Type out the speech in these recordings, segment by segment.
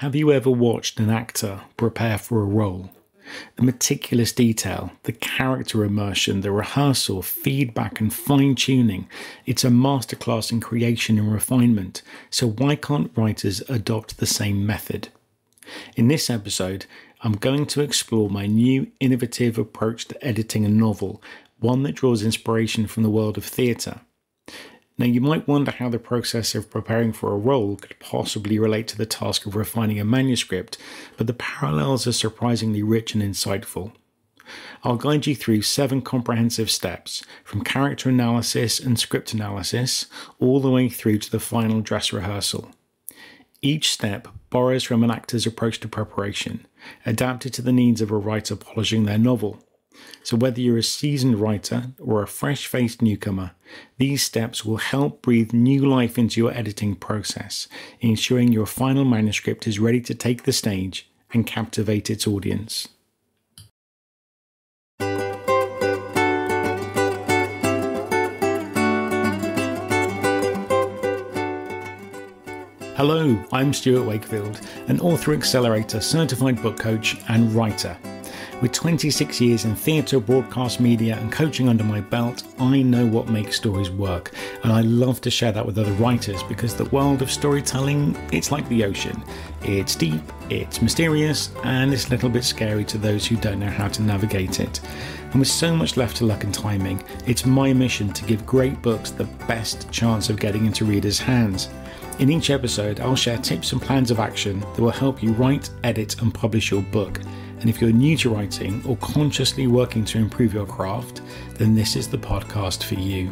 Have you ever watched an actor prepare for a role? The meticulous detail, the character immersion, the rehearsal, feedback, and fine tuning. It's a masterclass in creation and refinement, so why can't writers adopt the same method? In this episode, I'm going to explore my new innovative approach to editing a novel, one that draws inspiration from the world of theatre. Now, you might wonder how the process of preparing for a role could possibly relate to the task of refining a manuscript, but the parallels are surprisingly rich and insightful. I'll guide you through seven comprehensive steps, from character analysis and script analysis, all the way through to the final dress rehearsal. Each step borrows from an actor's approach to preparation, adapted to the needs of a writer polishing their novel. So, whether you're a seasoned writer or a fresh faced newcomer, these steps will help breathe new life into your editing process, ensuring your final manuscript is ready to take the stage and captivate its audience. Hello, I'm Stuart Wakefield, an Author Accelerator certified book coach and writer. With 26 years in theatre, broadcast media, and coaching under my belt, I know what makes stories work, and I love to share that with other writers because the world of storytelling, it's like the ocean. It's deep, it's mysterious, and it's a little bit scary to those who don't know how to navigate it. And with so much left to luck and timing, it's my mission to give great books the best chance of getting into readers' hands. In each episode, I'll share tips and plans of action that will help you write, edit, and publish your book. And if you're new to writing or consciously working to improve your craft, then this is the podcast for you.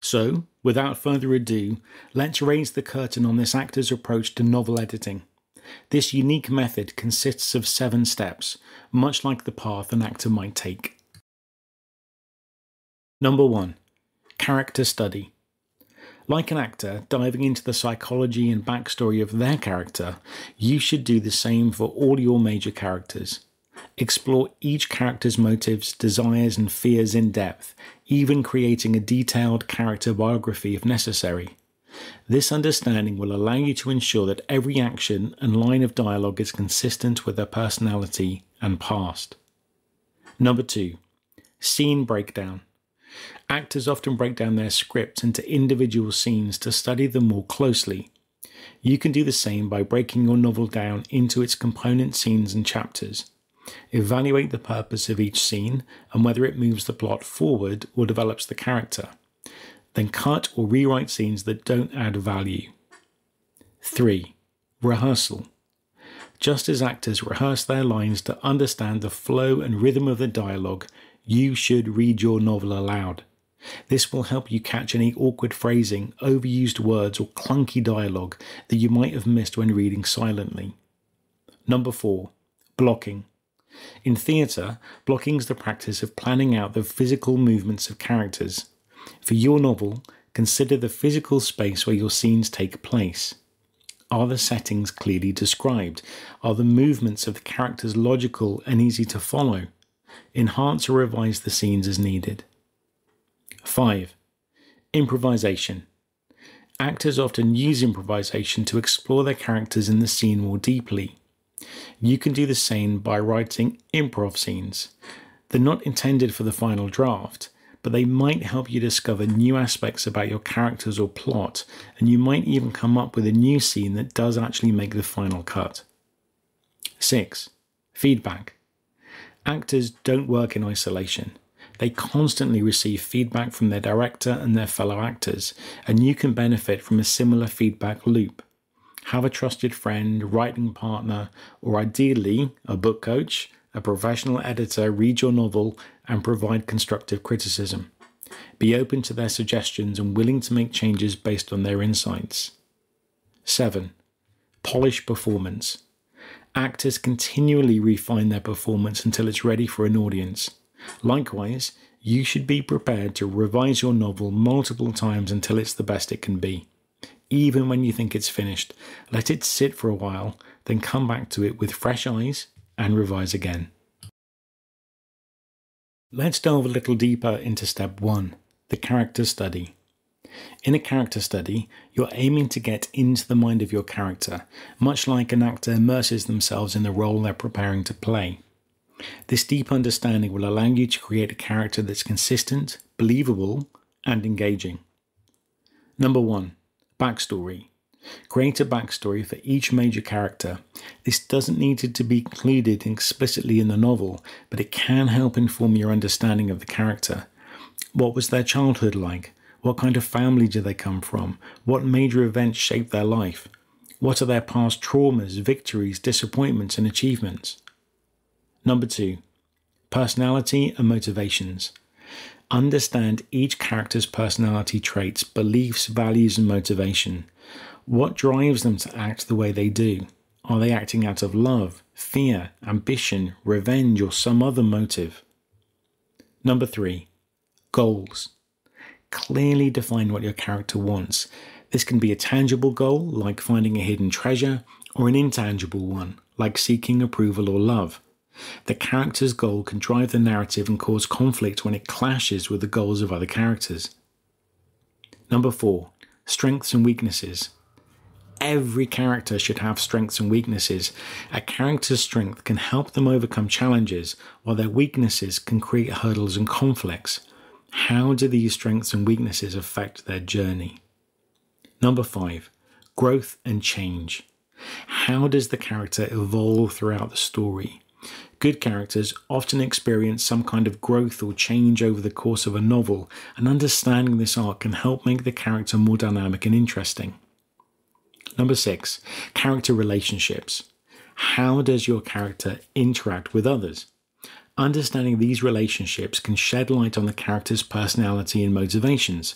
So, without further ado, let's raise the curtain on this actor's approach to novel editing. This unique method consists of seven steps, much like the path an actor might take. Number one, character study. Like an actor diving into the psychology and backstory of their character, you should do the same for all your major characters. Explore each character's motives, desires, and fears in depth, even creating a detailed character biography if necessary. This understanding will allow you to ensure that every action and line of dialogue is consistent with their personality and past. Number two, scene breakdown. Actors often break down their scripts into individual scenes to study them more closely. You can do the same by breaking your novel down into its component scenes and chapters. Evaluate the purpose of each scene and whether it moves the plot forward or develops the character. Then cut or rewrite scenes that don't add value. 3. Rehearsal. Just as actors rehearse their lines to understand the flow and rhythm of the dialogue, you should read your novel aloud. This will help you catch any awkward phrasing, overused words, or clunky dialogue that you might have missed when reading silently. Number four, blocking. In theatre, blocking is the practice of planning out the physical movements of characters. For your novel, consider the physical space where your scenes take place. Are the settings clearly described? Are the movements of the characters logical and easy to follow? Enhance or revise the scenes as needed. 5. Improvisation. Actors often use improvisation to explore their characters in the scene more deeply. You can do the same by writing improv scenes. They're not intended for the final draft, but they might help you discover new aspects about your characters or plot, and you might even come up with a new scene that does actually make the final cut. 6. Feedback. Actors don't work in isolation. They constantly receive feedback from their director and their fellow actors, and you can benefit from a similar feedback loop. Have a trusted friend, writing partner, or ideally a book coach, a professional editor read your novel and provide constructive criticism. Be open to their suggestions and willing to make changes based on their insights. 7. Polish performance. Actors continually refine their performance until it's ready for an audience. Likewise, you should be prepared to revise your novel multiple times until it's the best it can be. Even when you think it's finished, let it sit for a while, then come back to it with fresh eyes and revise again. Let's delve a little deeper into step one the character study. In a character study, you're aiming to get into the mind of your character, much like an actor immerses themselves in the role they're preparing to play. This deep understanding will allow you to create a character that's consistent, believable, and engaging. Number one, backstory. Create a backstory for each major character. This doesn't need to be included explicitly in the novel, but it can help inform your understanding of the character. What was their childhood like? What kind of family do they come from? What major events shaped their life? What are their past traumas, victories, disappointments, and achievements? Number two, personality and motivations. Understand each character's personality traits, beliefs, values, and motivation. What drives them to act the way they do? Are they acting out of love, fear, ambition, revenge, or some other motive? Number three, goals. Clearly define what your character wants. This can be a tangible goal, like finding a hidden treasure, or an intangible one, like seeking approval or love. The character's goal can drive the narrative and cause conflict when it clashes with the goals of other characters. Number four, strengths and weaknesses. Every character should have strengths and weaknesses. A character's strength can help them overcome challenges, while their weaknesses can create hurdles and conflicts. How do these strengths and weaknesses affect their journey? Number five, growth and change. How does the character evolve throughout the story? Good characters often experience some kind of growth or change over the course of a novel, and understanding this arc can help make the character more dynamic and interesting. Number six, character relationships. How does your character interact with others? Understanding these relationships can shed light on the character's personality and motivations.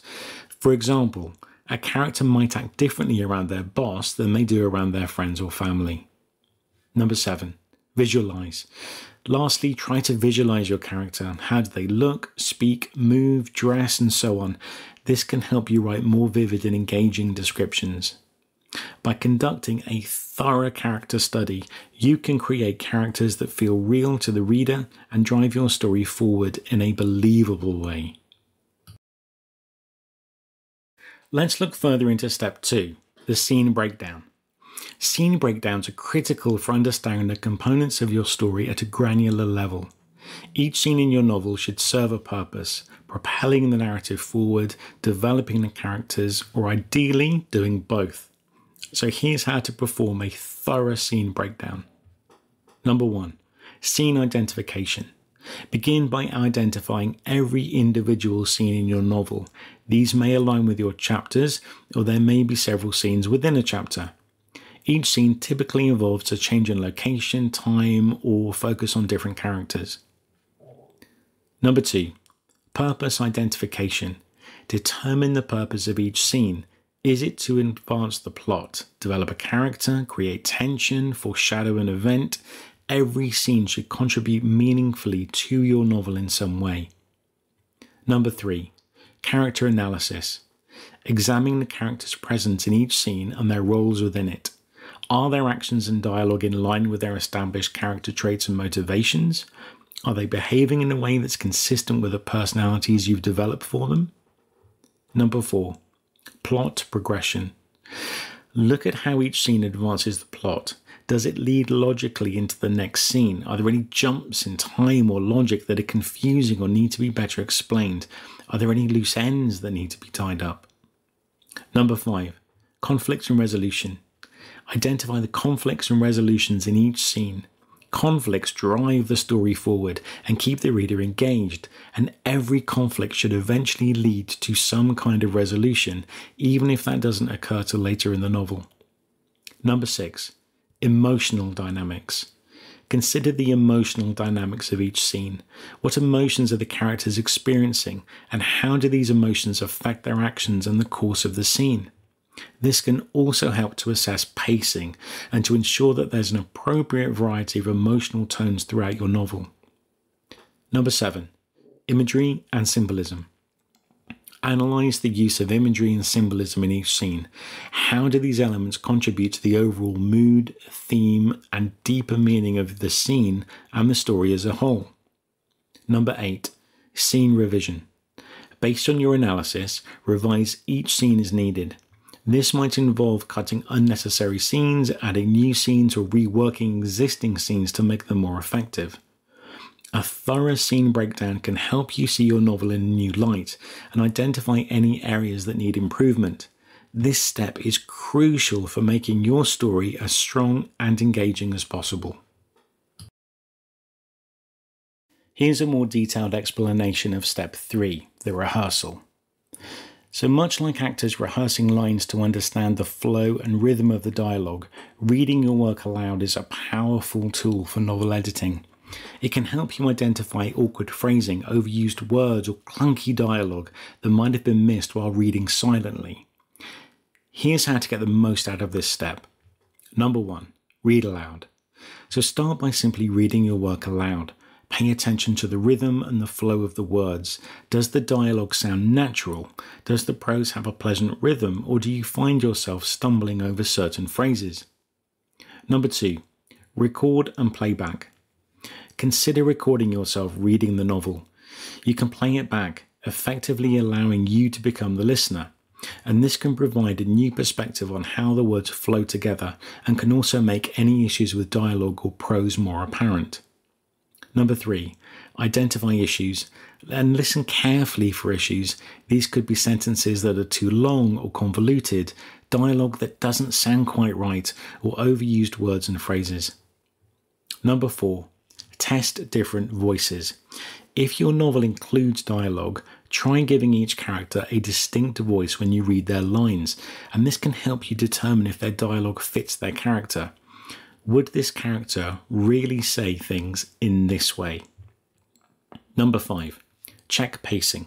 For example, a character might act differently around their boss than they do around their friends or family. Number seven, Visualize. Lastly, try to visualize your character. How do they look, speak, move, dress, and so on? This can help you write more vivid and engaging descriptions. By conducting a thorough character study, you can create characters that feel real to the reader and drive your story forward in a believable way. Let's look further into step two the scene breakdown. Scene breakdowns are critical for understanding the components of your story at a granular level. Each scene in your novel should serve a purpose, propelling the narrative forward, developing the characters, or ideally doing both. So here's how to perform a thorough scene breakdown. Number one, scene identification. Begin by identifying every individual scene in your novel. These may align with your chapters, or there may be several scenes within a chapter. Each scene typically involves a change in location, time, or focus on different characters. Number two, purpose identification. Determine the purpose of each scene. Is it to advance the plot, develop a character, create tension, foreshadow an event? Every scene should contribute meaningfully to your novel in some way. Number three, character analysis. Examine the characters present in each scene and their roles within it. Are their actions and dialogue in line with their established character traits and motivations? Are they behaving in a way that's consistent with the personalities you've developed for them? Number four, plot progression. Look at how each scene advances the plot. Does it lead logically into the next scene? Are there any jumps in time or logic that are confusing or need to be better explained? Are there any loose ends that need to be tied up? Number five, conflicts and resolution. Identify the conflicts and resolutions in each scene. Conflicts drive the story forward and keep the reader engaged, and every conflict should eventually lead to some kind of resolution, even if that doesn't occur till later in the novel. Number six, emotional dynamics. Consider the emotional dynamics of each scene. What emotions are the characters experiencing, and how do these emotions affect their actions and the course of the scene? This can also help to assess pacing and to ensure that there's an appropriate variety of emotional tones throughout your novel. Number seven, imagery and symbolism. Analyze the use of imagery and symbolism in each scene. How do these elements contribute to the overall mood, theme, and deeper meaning of the scene and the story as a whole? Number eight, Scene revision. Based on your analysis, revise each scene as needed. This might involve cutting unnecessary scenes, adding new scenes, or reworking existing scenes to make them more effective. A thorough scene breakdown can help you see your novel in a new light and identify any areas that need improvement. This step is crucial for making your story as strong and engaging as possible. Here's a more detailed explanation of step 3, the rehearsal. So much like actors rehearsing lines to understand the flow and rhythm of the dialogue, reading your work aloud is a powerful tool for novel editing. It can help you identify awkward phrasing, overused words, or clunky dialogue that might have been missed while reading silently. Here's how to get the most out of this step. Number one, read aloud. So start by simply reading your work aloud. Pay attention to the rhythm and the flow of the words. Does the dialogue sound natural? Does the prose have a pleasant rhythm, or do you find yourself stumbling over certain phrases? Number two, record and play back. Consider recording yourself reading the novel. You can play it back, effectively allowing you to become the listener. And this can provide a new perspective on how the words flow together and can also make any issues with dialogue or prose more apparent. Number three, identify issues and listen carefully for issues. These could be sentences that are too long or convoluted, dialogue that doesn't sound quite right, or overused words and phrases. Number four, test different voices. If your novel includes dialogue, try giving each character a distinct voice when you read their lines, and this can help you determine if their dialogue fits their character would this character really say things in this way? Number five, check pacing.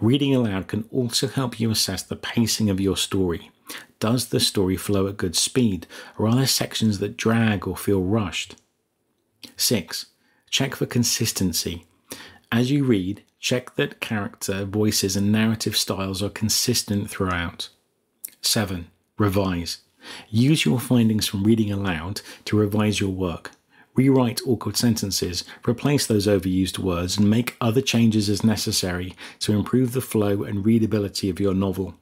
Reading aloud can also help you assess the pacing of your story. Does the story flow at good speed, or are there sections that drag or feel rushed? 6. Check for consistency. As you read, check that character, voices, and narrative styles are consistent throughout. 7. Revise. Use your findings from reading aloud to revise your work. Rewrite awkward sentences, replace those overused words, and make other changes as necessary to improve the flow and readability of your novel.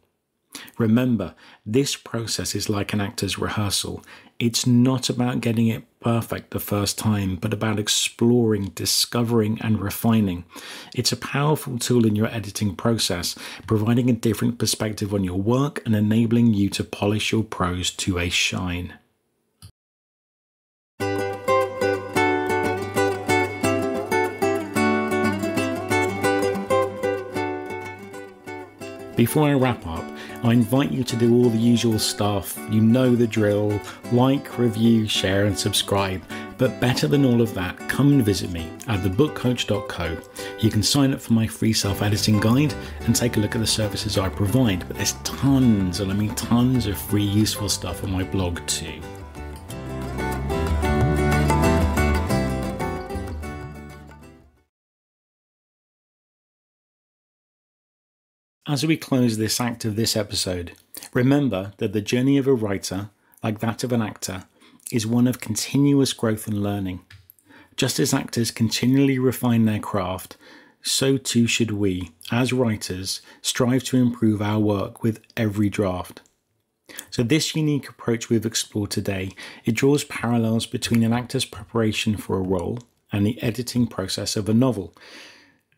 Remember, this process is like an actor's rehearsal. It's not about getting it perfect the first time, but about exploring, discovering, and refining. It's a powerful tool in your editing process, providing a different perspective on your work and enabling you to polish your prose to a shine. Before I wrap up, I invite you to do all the usual stuff. You know the drill like, review, share, and subscribe. But better than all of that, come and visit me at thebookcoach.co. You can sign up for my free self editing guide and take a look at the services I provide. But there's tons, and I mean tons, of free useful stuff on my blog too. As we close this act of this episode, remember that the journey of a writer, like that of an actor, is one of continuous growth and learning. Just as actors continually refine their craft, so too should we, as writers, strive to improve our work with every draft. So this unique approach we've explored today, it draws parallels between an actor's preparation for a role and the editing process of a novel.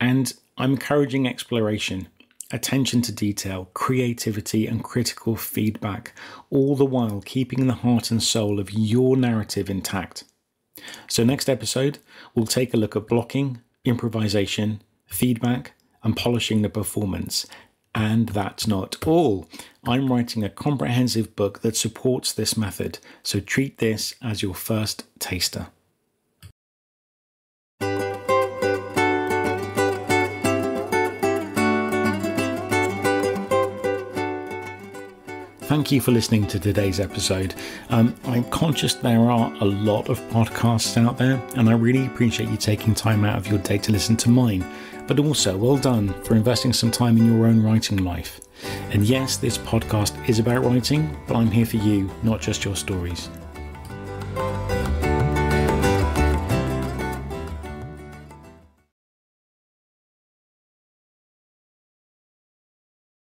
And I'm encouraging exploration attention to detail, creativity, and critical feedback, all the while keeping the heart and soul of your narrative intact. So, next episode, we'll take a look at blocking, improvisation, feedback, and polishing the performance. And that's not all. I'm writing a comprehensive book that supports this method, so treat this as your first taster. Thank you for listening to today's episode. Um, I'm conscious there are a lot of podcasts out there, and I really appreciate you taking time out of your day to listen to mine. But also, well done for investing some time in your own writing life. And yes, this podcast is about writing, but I'm here for you, not just your stories.